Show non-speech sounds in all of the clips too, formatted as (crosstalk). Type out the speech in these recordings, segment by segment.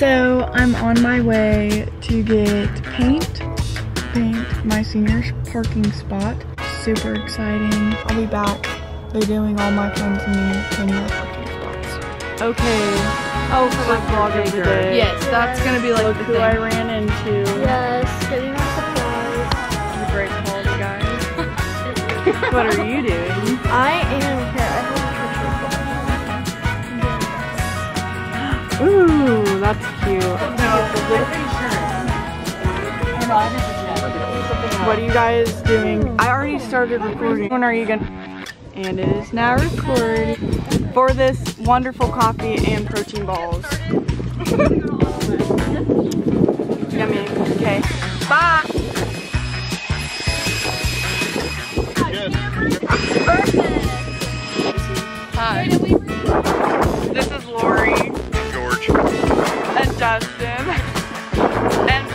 So I'm on my way to get paint, paint my senior's parking spot. Super exciting. I'll be back. They're doing all my friends and me painting our parking spots. Okay. Oh, for the vlog of the day. Yes, that's gonna be like Look the who thing. I ran into. Yes, getting a surprise. The great quality guys. (laughs) what are you doing? That's cute. What are you guys doing? I already started recording. When are you gonna? And it is now recording for this wonderful coffee and protein balls. Yummy. Okay. Bye. Hi. This is Lori. George. (laughs) and Dustin and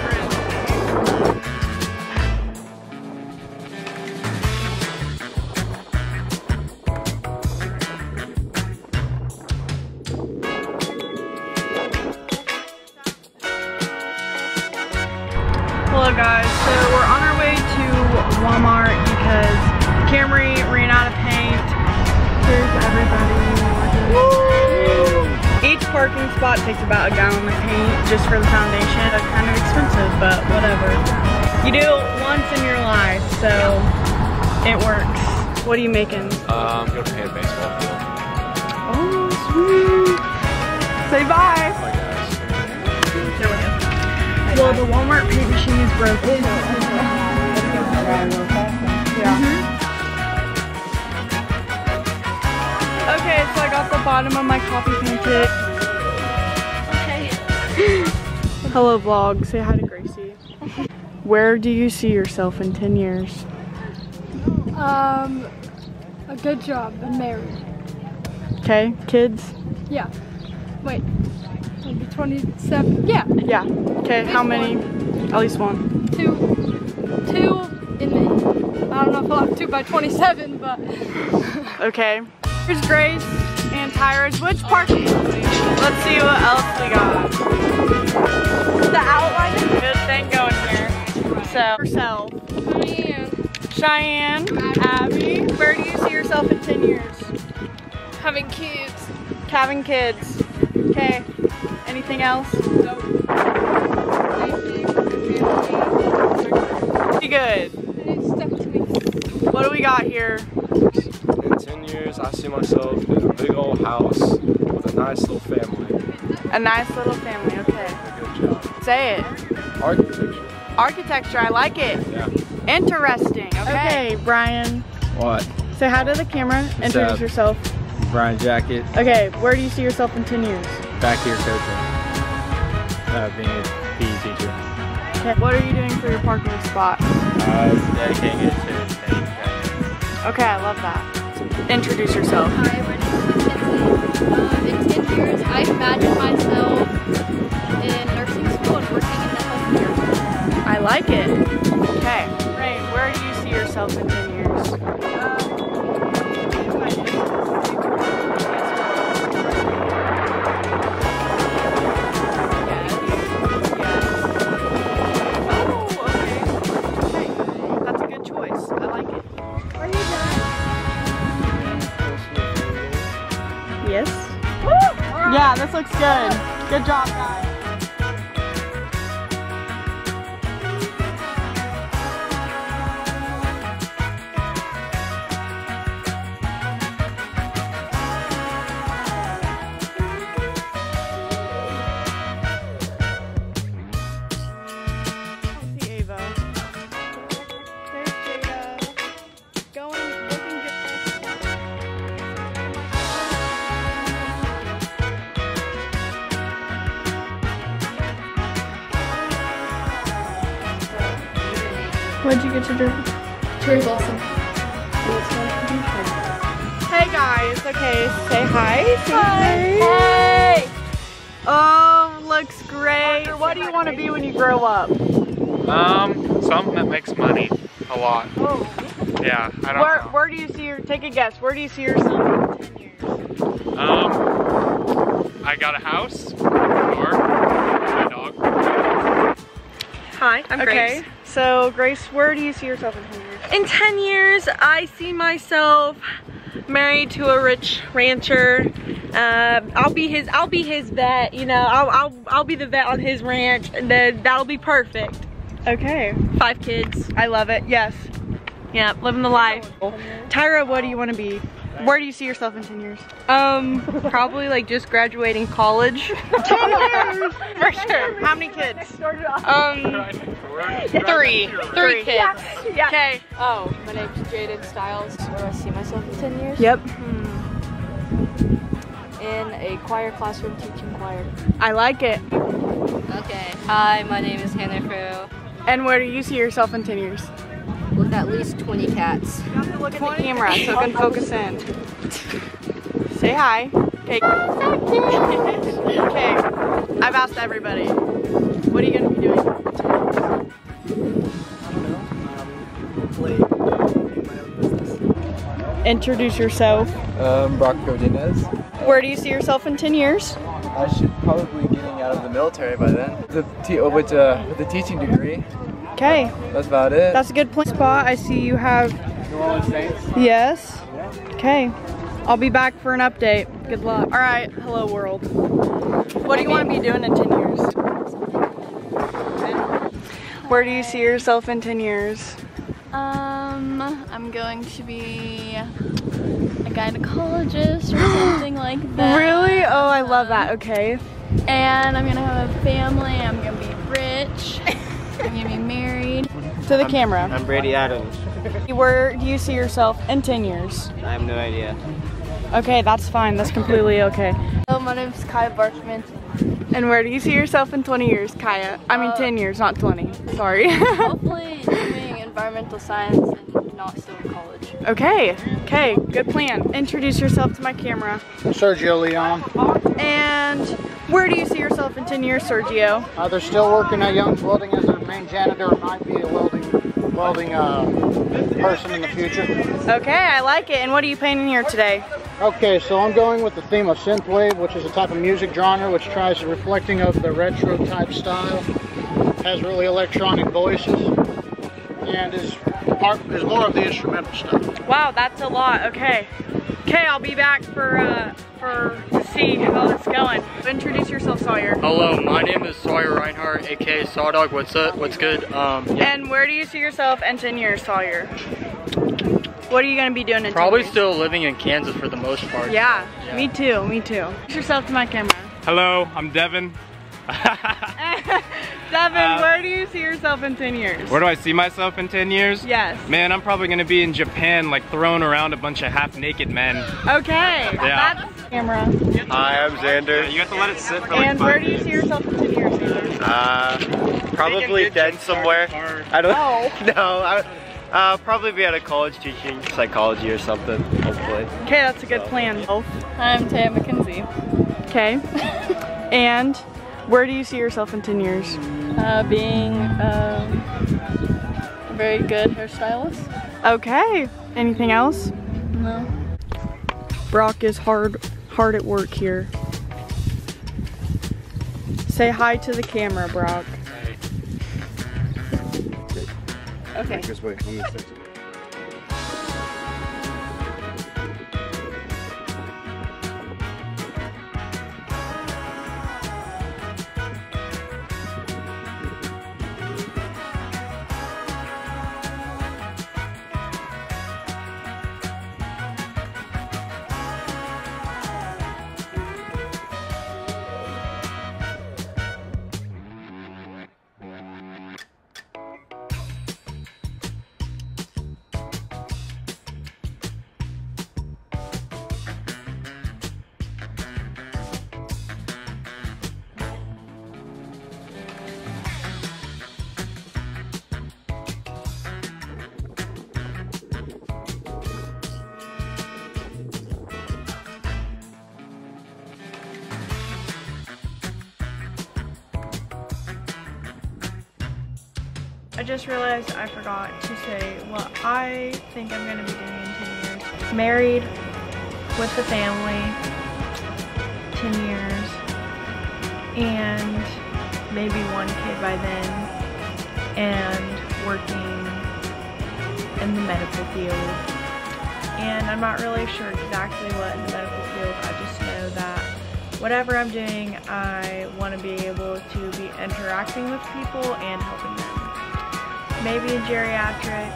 Hello guys, so we're on our way to Walmart because Camry ran out of paint. Here's everybody. Each parking spot takes about a gallon of paint just for the foundation. It's kind of expensive, but whatever. You do it once in your life, so it works. What are you making? Uh, I'm gonna paint a baseball field. Oh, sweet. Say bye. Bye guys. Well, the Walmart paint machine is broken. Yeah. Okay, so I got the bottom of my coffee painted. Hello vlog, say hi to Gracie. Where do you see yourself in 10 years? Um, a good job. I'm married. Okay, kids? Yeah. Wait. Maybe 27. Yeah. Yeah. Okay, how many? At least one. Two. Two in May. I don't know if I'll have two by 27, but Okay. Here's Grace and Tyra's. Which? Let's see what else we got. The outline is good thing going here. So. Cheyenne, Abby, where do you see yourself in 10 years? having kids. Having kids. Okay. Anything else? Pretty good. Stuck to me. What do we got here? In 10 years, I see myself in a big old house with a nice little family. A nice little family. Okay. Good job. Say it. Architecture. Architecture. I like it. Yeah. Interesting. Okay. Okay, Brian. What? Say hi to the camera. Introduce up? yourself. Brian Jacket, Okay, where do you see yourself in 10 years? back here coaching. Uh, being a PE teacher. Okay. What are you doing for your parking spot? Uh, dedicating it to painting. Okay, I love that. Introduce yourself. Hi, my name is Mackenzie. Um, in 10 years, I imagine myself in nursing school and working in the healthcare. I like it. Okay. Ray, where do you see yourself in 10 years? Oh, What'd you get to drink? Cherry blossom. Hey guys, okay, say hi. Say Hey! Oh, looks great. What do you want to be when you grow up? Um, something that makes money a lot. Oh. Yeah, I don't Where know. where do you see your take a guess? Where do you see yourself in 10 years? Um, I got a house, a car, I'm okay. Grace. So Grace, where do you see yourself in 10 years? In 10 years, I see myself married to a rich rancher. Uh, I'll be his. I'll be his vet. You know, I'll I'll I'll be the vet on his ranch, and then that'll be perfect. Okay. Five kids. I love it. Yes. Yeah, living the life. Tyra, what do you want to be? Where do you see yourself in 10 years? Um, probably like just graduating college. (laughs) 10 years! (laughs) For sure. How many kids? Um, three, three kids. Okay. Oh, my name's Jaden Styles. Where do I see myself in 10 years? Yep. In a choir classroom teaching choir. I like it. Okay. Hi, my name is Hannah Crow. And where do you see yourself in 10 years? With at least 20 cats. You have to look at the camera so it can focus in. Say hi. Okay. okay. I've asked everybody. What are you going to be doing? Hello. I will play in my orchestra. Introduce yourself. Um, Brock Godinez. Where do you see yourself in 10 years? I should probably be getting out of the military by then. The t- oh, with, uh, with a teaching degree. Okay. That's about it. That's a good plan. Spot. I see you have. New Orleans Saints. Yes. Okay. I'll be back for an update. Good luck. All right. Hello, world. What do you want to be doing in 10 years? Where do you see yourself in 10 years? Um, I'm going to be a gynecologist or something like (gasps) that. Really? Oh, I love that. Okay. And I'm gonna have a family. I'm gonna be rich. (laughs) I'm gonna be married. To the camera. I'm Brady Adams. Where do you see yourself in 10 years? I have no idea. Okay, that's fine. That's completely okay. (laughs) Hello, my name's Kaya Barkman. And where do you see yourself in 20 years, Kaya? I mean, Uh, 10 years, not 20. Sorry. (laughs) Hopefully doing environmental science and not still in college. okay. Okay. Good plan. Introduce yourself to my camera. Sergio Leon. And where do you see yourself in 10 years, Sergio? Uh, they're still working at Young's Welding as their main janitor. Might be a welding welding uh, person in the future. Okay, I like it. And what are you painting here today? Okay, so I'm going with the theme of synthwave, which is a type of music genre which tries to reflecting of the retro type style. Has really electronic voices and is part is more of the instrumental stuff. Wow, that's a lot. Okay. Okay, I'll be back for uh, for to see how it's going. Introduce yourself, Sawyer. Hello, my name is Sawyer Reinhardt, aka Sawdog. What's up? What's good? Um, yeah. And where do you see yourself in 10 years, Sawyer? What are you gonna be doing in 10 Probably years? still living in Kansas for the most part. Yeah, Yeah. me too, me too. Introduce yourself to my camera. Hello, I'm Devin. (laughs) (laughs) Devin, Uh, where do you see yourself in 10 years? Where do I see myself in 10 years? Yes. Man, I'm probably gonna be in Japan, like throwing around a bunch of half-naked men. Okay, Yeah. that's camera. Hi, I'm Xander. You have to let it sit for And where do you see yourself in 10 years, Uh, probably dead somewhere. I don't Oh. (laughs) know. I, uh, probably be at a college teaching psychology or something, hopefully. Okay, that's a good plan. I'm Taya McKenzie. Okay. (laughs) and where do you see yourself in 10 years? Uh, being um, a very good hairstylist. Okay. Anything else? No. Brock is hard hard at work here. Say hi to the camera, Brock. Okay. I just realized I forgot to say what I think I'm gonna be doing in 10 years. Married with the family, 10 years, and maybe one kid by then. and working in the medical field. And I'm not really sure exactly what in the medical field. I just know that whatever I'm doing, I want to be able to be interacting with people and helping them. Maybe in geriatrics,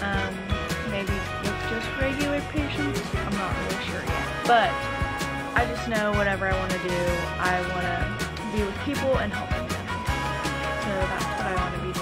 um, maybe with just regular patients. I'm not really sure yet. But I just know whatever I want to do, I want to be with people and helping them. So that's what I want to be doing.